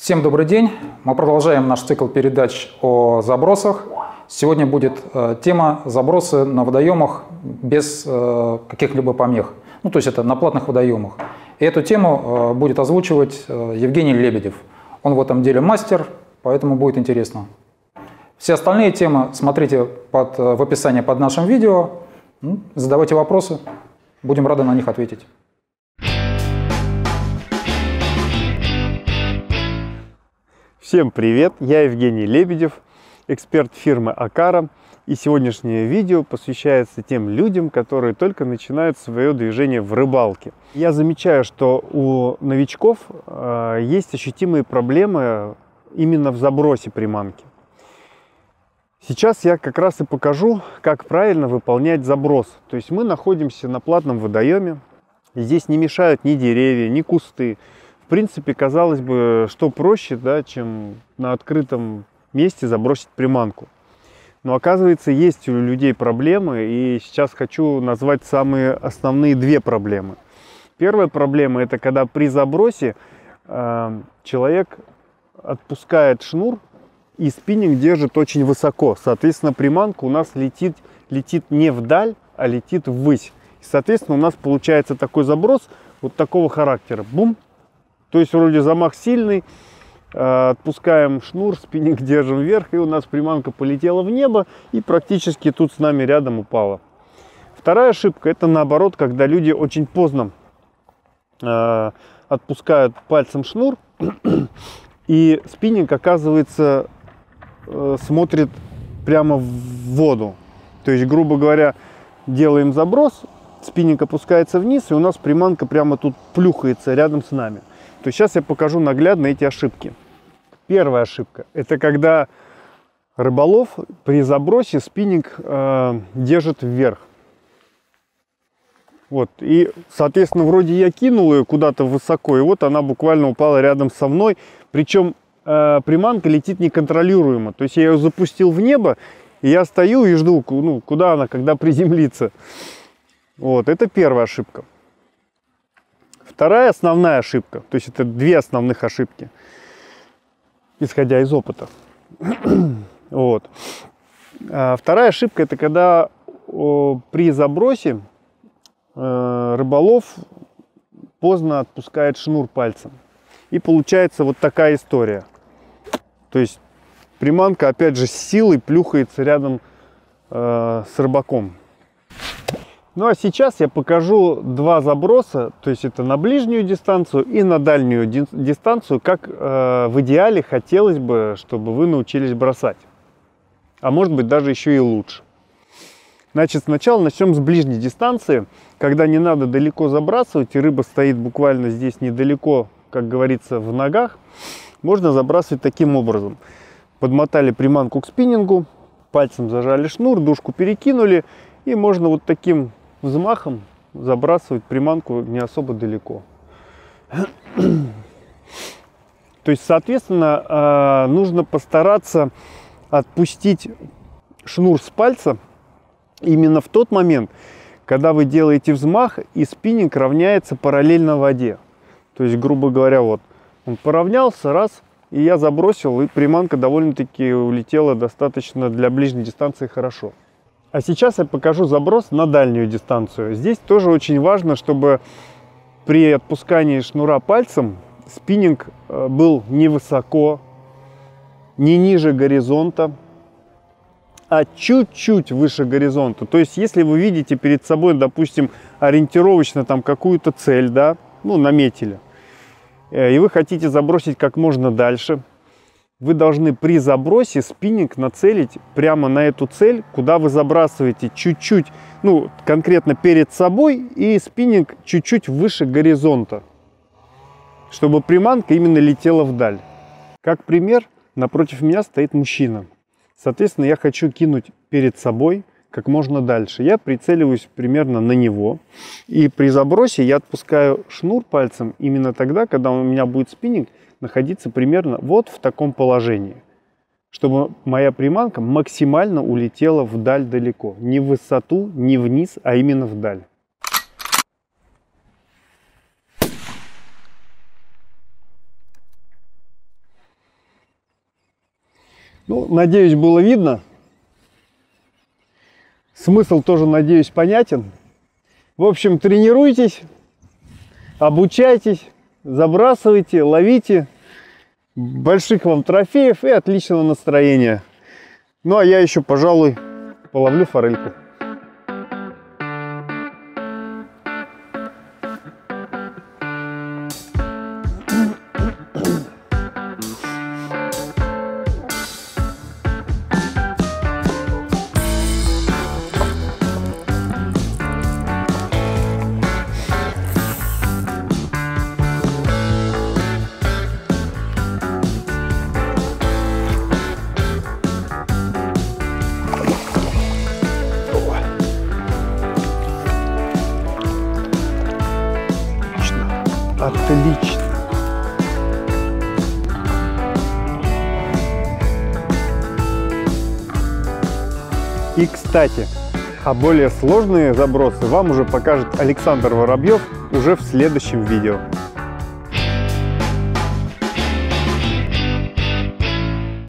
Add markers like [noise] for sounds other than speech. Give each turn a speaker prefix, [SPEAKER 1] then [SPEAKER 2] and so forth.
[SPEAKER 1] Всем добрый день. Мы продолжаем наш цикл передач о забросах. Сегодня будет э, тема забросы на водоемах без э, каких-либо помех. Ну, то есть это на платных водоемах. И эту тему э, будет озвучивать э, Евгений Лебедев. Он в этом деле мастер, поэтому будет интересно. Все остальные темы смотрите под, э, в описании под нашим видео. Ну, задавайте вопросы, будем рады на них ответить.
[SPEAKER 2] Всем привет, я Евгений Лебедев, эксперт фирмы Акара. И сегодняшнее видео посвящается тем людям, которые только начинают свое движение в рыбалке. Я замечаю, что у новичков э, есть ощутимые проблемы именно в забросе приманки. Сейчас я как раз и покажу, как правильно выполнять заброс. То есть мы находимся на платном водоеме, здесь не мешают ни деревья, ни кусты. Принципе, казалось бы, что проще, да, чем на открытом месте забросить приманку. Но оказывается, есть у людей проблемы, и сейчас хочу назвать самые основные две проблемы. Первая проблема – это когда при забросе э, человек отпускает шнур, и спиннинг держит очень высоко. Соответственно, приманка у нас летит, летит не вдаль, а летит ввысь. И, соответственно, у нас получается такой заброс вот такого характера. Бум! То есть вроде замах сильный, э, отпускаем шнур, спиннинг [laughs] держим вверх, и у нас приманка полетела в небо и практически тут с нами рядом упала. Вторая ошибка это наоборот, когда люди очень поздно э, отпускают пальцем шнур, [clears throat] и спиннинг оказывается Э, смотрит прямо в воду. То есть, грубо говоря, делаем заброс, спиннинг опускается вниз, и у нас приманка прямо тут плюхается рядом с нами. То сейчас я покажу наглядно эти ошибки. Первая ошибка – это когда рыболов при забросе спиннинг э, держит вверх. Вот, и, соответственно, вроде я кинул ее куда-то высоко, и вот она буквально упала рядом со мной. Причем э, приманка летит неконтролируемо. То есть я ее запустил в небо, и я стою и жду, ну, куда она, когда [laughs] приземлится. Вот, это первая ошибка. Вторая основная ошибка, то есть это две основных ошибки, исходя из опыта. [clears throat] вот. А вторая ошибка это когда о, при забросе э, рыболов поздно отпускает шнур пальцем. И получается вот такая история. То есть приманка, опять же, с силой плюхается рядом э, с рыбаком. Ну а сейчас я покажу два заброса, то есть это на ближнюю дистанцию и на дальнюю дистанцию, как э, в идеале хотелось бы, чтобы вы научились бросать. А может быть даже еще и лучше. Значит, сначала начнем с ближней дистанции, когда не надо далеко забрасывать, и рыба стоит буквально здесь недалеко, как говорится, в ногах можно забрасывать таким образом. Подмотали приманку к спиннингу, пальцем зажали шнур, дужку перекинули, и можно вот таким взмахом забрасывать приманку не особо далеко. То есть, соответственно, а, нужно постараться отпустить шнур с пальца именно в тот момент, когда вы делаете взмах и спиннинг равняется параллельно воде. То есть, грубо говоря, вот он поравнялся, раз, и я забросил, и приманка довольно-таки улетела достаточно для ближней дистанции хорошо. А сейчас я покажу заброс на дальнюю дистанцию. Здесь тоже очень важно, чтобы при отпускании шнура пальцем спиннинг э, был не высоко, не ниже горизонта, а чуть-чуть выше горизонта. То есть, если вы видите перед собой, допустим, ориентировочно там какую-то цель, да, ну, наметили – Э, и вы хотите забросить как можно дальше, вы должны при забросе спиннинг нацелить прямо на эту цель, куда вы забрасываете чуть-чуть, ну, конкретно перед собой, и спиннинг чуть-чуть выше горизонта, чтобы приманка именно летела вдаль. Как пример, напротив меня стоит мужчина. Соответственно, я хочу кинуть перед собой как можно дальше. Я прицеливаюсь примерно на него. И при забросе я отпускаю шнур пальцем именно тогда, когда у меня будет спиннинг находиться примерно вот в таком положении. Чтобы моя приманка максимально улетела вдаль далеко. Не в высоту, не вниз, а именно вдаль. Ну, надеюсь, было видно. Смысл тоже, надеюсь, понятен. В общем, тренируйтесь, обучайтесь, забрасывайте, ловите. Больших вам трофеев и отличного настроения. Ну, а я еще, пожалуй, половлю форельку. Отлично. И, кстати, а более сложные забросы вам уже покажет Александр Воробьев уже в следующем видео.